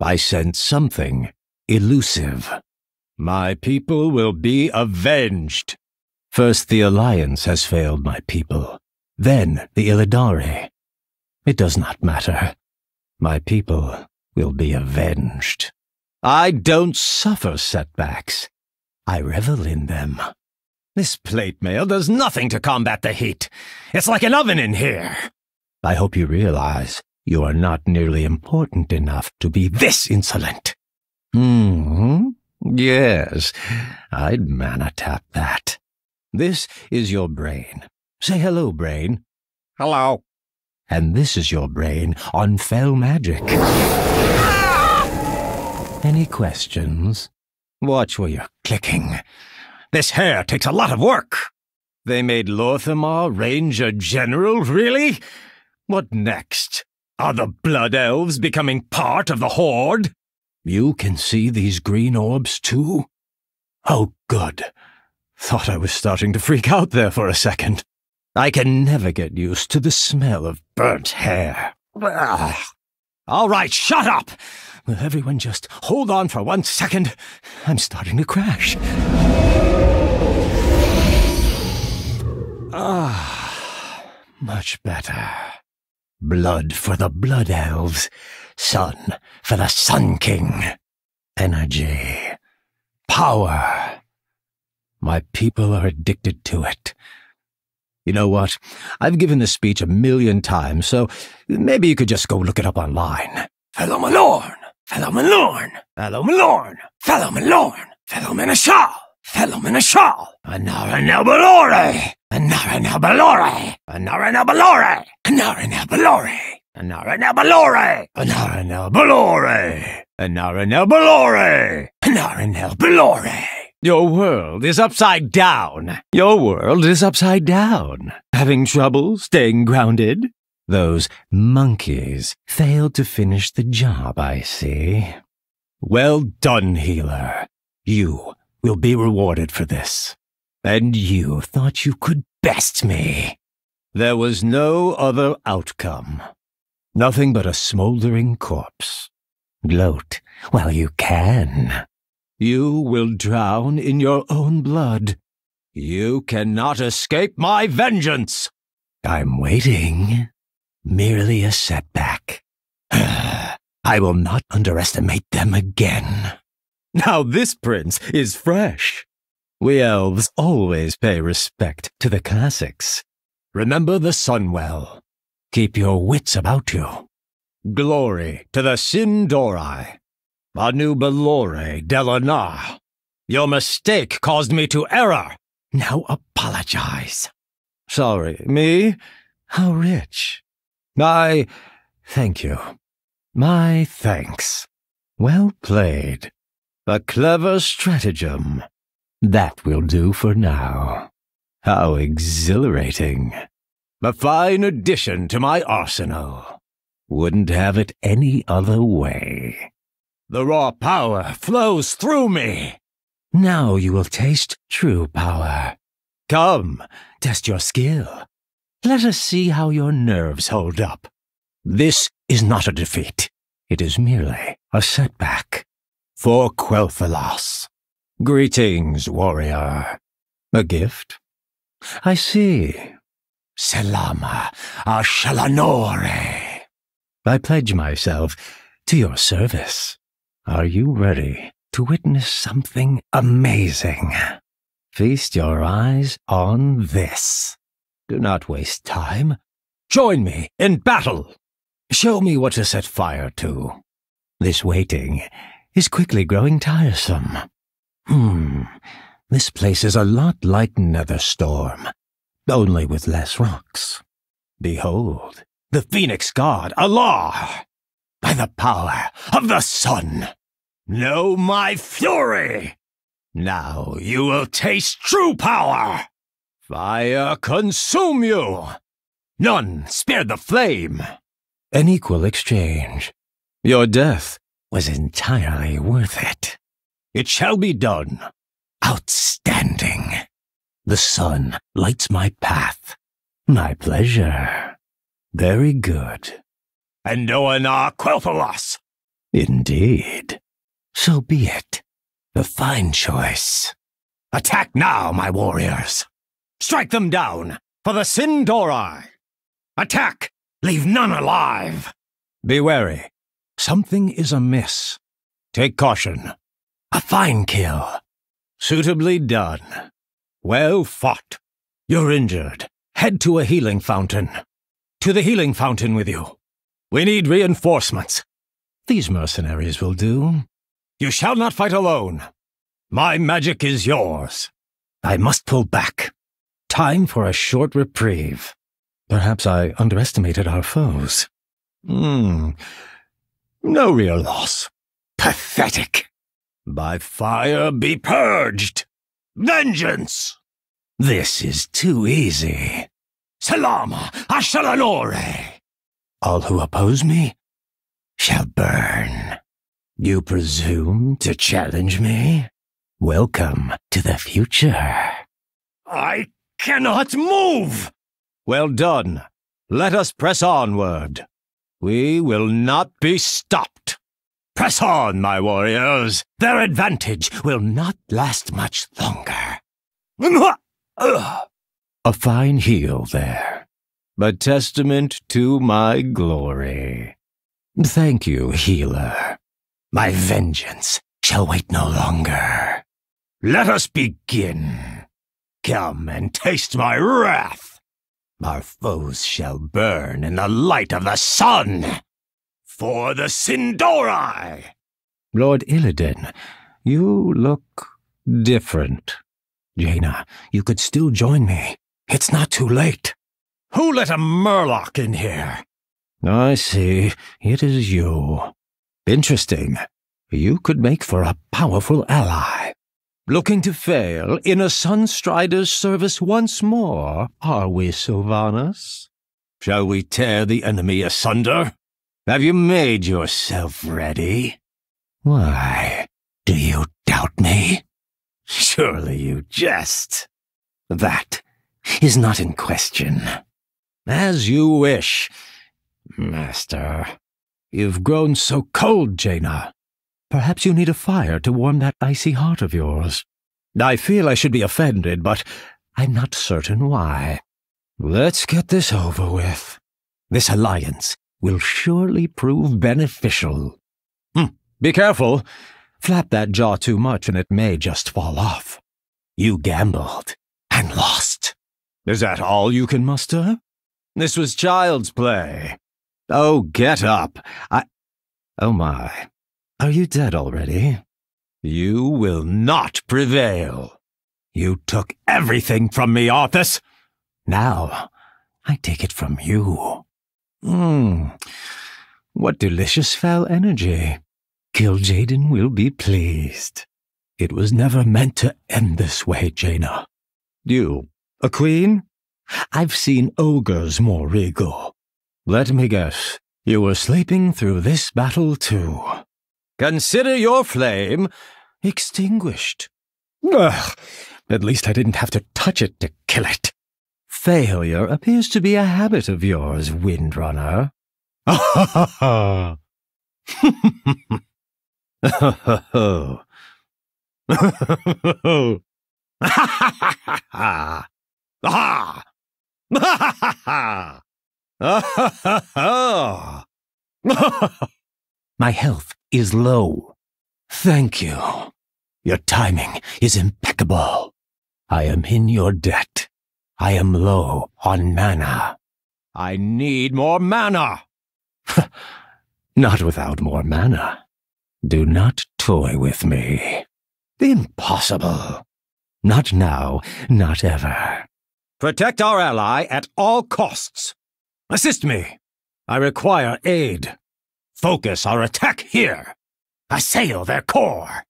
I sense something elusive. My people will be avenged. First the Alliance has failed my people, then the Illidari. It does not matter. My people will be avenged. I don't suffer setbacks. I revel in them. This plate mail does nothing to combat the heat. It's like an oven in here. I hope you realize you are not nearly important enough to be this insolent. Hmm. Yes, I'd mana tap that. This is your brain. Say hello, brain. Hello. And this is your brain on fel magic. Any questions? Watch where you're clicking. This hair takes a lot of work. They made Lor'themar Ranger General, really? What next? Are the Blood Elves becoming part of the Horde? You can see these green orbs too? Oh, good. Thought I was starting to freak out there for a second. I can never get used to the smell of burnt hair. All right, shut up! Will everyone just hold on for one second? I'm starting to crash. Ah, much better. Blood for the Blood Elves, sun for the Sun King. Energy, power. My people are addicted to it. You know what? I've given this speech a million times, so maybe you could just go look it up online. Fellow Malorn! Fellow Malorn! Fellow Malorn! Fellow Malorn! Fellow Menashal! Fellow Menashal! Anara Nelbalore! Anara Nelbalore! Anara Nelbalore! Anara Nelbalore! Anara Nelbalore! Anara Nelbalore! Anara Nelbalore! Anara Nelbalore! Your world is upside down. Your world is upside down. Having trouble staying grounded? Those monkeys failed to finish the job, I see. Well done, healer. You will be rewarded for this. And you thought you could best me. There was no other outcome. Nothing but a smoldering corpse. Gloat while you can. You will drown in your own blood. You cannot escape my vengeance. I'm waiting. Merely a setback. I will not underestimate them again. Now this prince is fresh. We elves always pay respect to the classics. Remember the Sunwell. Keep your wits about you. Glory to the Sin'dorei. Anu Belore Delanar. Your mistake caused me to error. Now apologize. Sorry, me? How rich. I thank you. My thanks. Well played. A clever stratagem. That will do for now. How exhilarating. A fine addition to my arsenal. Wouldn't have it any other way. The raw power flows through me. Now you will taste true power. Come, test your skill. Let us see how your nerves hold up. This is not a defeat. It is merely a setback. For Quel'Thalas. Greetings, warrior. A gift? I see. Selama Ashal'anore. I pledge myself to your service. Are you ready to witness something amazing? Feast your eyes on this. Do not waste time. Join me in battle. Show me what to set fire to. This waiting is quickly growing tiresome. Hmm, this place is a lot like Netherstorm, only with less rocks. Behold, the Phoenix God, Al'ar! By the power of the sun! Know my fury! Now you will taste true power! Fire consume you! None spared the flame! An equal exchange. Your death was entirely worth it. It shall be done. Outstanding. The sun lights my path. My pleasure. Very good. And Oana Quel'Thalas, Indeed. So be it. A fine choice. Attack now, my warriors! Strike them down for the Sin'dorei! Attack! Leave none alive! Be wary. Something is amiss. Take caution. A fine kill. Suitably done. Well fought. You're injured. Head to a healing fountain. To the healing fountain with you. We need reinforcements. These mercenaries will do. You shall not fight alone. My magic is yours. I must pull back. Time for a short reprieve. Perhaps I underestimated our foes. Hmm. No real loss. Pathetic. By fire be purged. Vengeance! This is too easy. Selama Ashal'anore! All who oppose me shall burn. You presume to challenge me? Welcome to the future. I cannot move! Well done. Let us press onward. We will not be stopped. Press on, my warriors. Their advantage will not last much longer. A fine heal there, a testament to my glory. Thank you, healer. My vengeance shall wait no longer. Let us begin. Come and taste my wrath. Our foes shall burn in the light of the sun. For the Sin'dorei! Lord Illidan, you look different. Jaina, you could still join me. It's not too late. Who let a murloc in here? I see. It is you. Interesting. You could make for a powerful ally. Looking to fail in a Sunstrider's service once more, are we, Sylvanas? Shall we tear the enemy asunder? Have you made yourself ready? Why, do you doubt me? Surely you jest. That is not in question. As you wish, Master. You've grown so cold, Jaina. Perhaps you need a fire to warm that icy heart of yours. I feel I should be offended, but I'm not certain why. Let's get this over with. This alliance will surely prove beneficial. Hm, be careful. Flap that jaw too much and it may just fall off. You gambled and lost. Is that all you can muster? This was child's play. Oh, get up. I. Oh my. Are you dead already? You will not prevail. You took everything from me, Arthas. Now, I take it from you. Hmm. What delicious foul energy. Kill Kil'jaeden will be pleased. It was never meant to end this way, Jaina. You, a queen? I've seen ogres more regal. Let me guess, you were sleeping through this battle too. Consider your flame extinguished. Ugh, at least I didn't have to touch it to kill it. Failure appears to be a habit of yours, Windrunner. Ha! Ha ha ha! My health is low. Thank you. Your timing is impeccable. I am in your debt. I am low on mana. I need more mana. not without more mana. Do not toy with me. Impossible. Not now, not ever. Protect our ally at all costs. Assist me. I require aid. Focus our attack here. Assail their core.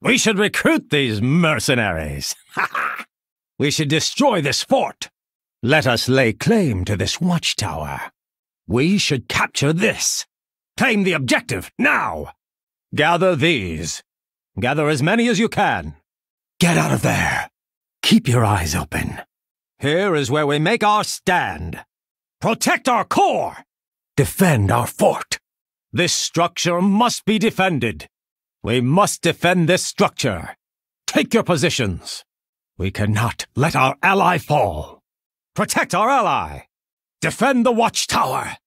We should recruit these mercenaries. we should destroy this fort. Let us lay claim to this watchtower. We should capture this. Claim the objective, now! Gather these. Gather as many as you can. Get out of there. Keep your eyes open. Here is where we make our stand. Protect our core! Defend our fort! This structure must be defended. We must defend this structure. Take your positions. We cannot let our ally fall. Protect our ally. Defend the watchtower.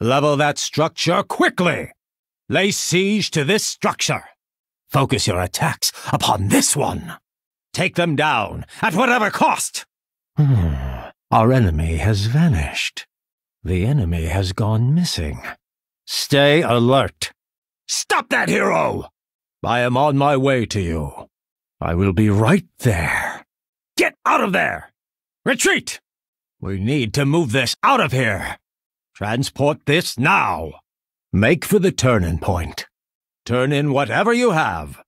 Level that structure quickly. Lay siege to this structure. Focus your attacks upon this one. Take them down at whatever cost. Hmm. Our enemy has vanished. The enemy has gone missing. Stay alert. Stop that hero! I am on my way to you. I will be right there. Get out of there! Retreat! We need to move this out of here. Transport this now. Make for the turning point. Turn in whatever you have.